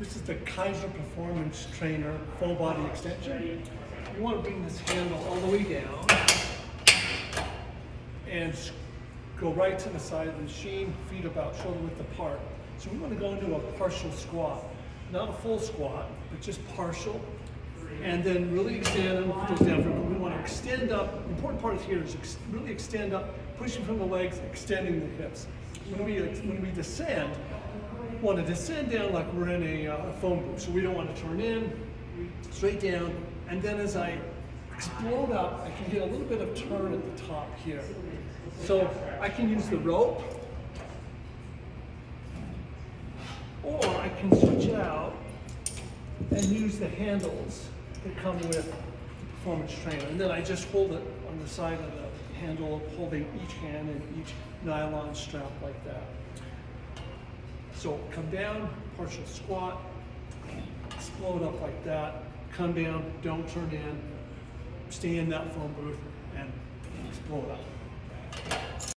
This is the Kaiser Performance Trainer full body extension. You want to bring this handle all the way down and go right to the side of the machine, feet about shoulder width apart. So we want to go into a partial squat. Not a full squat, but just partial. And then really extend and put those down. But we want to extend up. The important part here is really extend up, pushing from the legs, extending the hips. When we, when we descend, want to descend down like we're in a, uh, phone booth. So we don't want to turn in, straight down. And then as I explode up, I can get a little bit of turn at the top here. So I can use the rope, or I can switch it out and use the handles that come with the performance trainer. And then I just hold it on the side of the handle, holding each hand and each nylon strap like that. So come down, partial squat, explode up like that, come down, don't turn in, stay in that phone booth and explode up.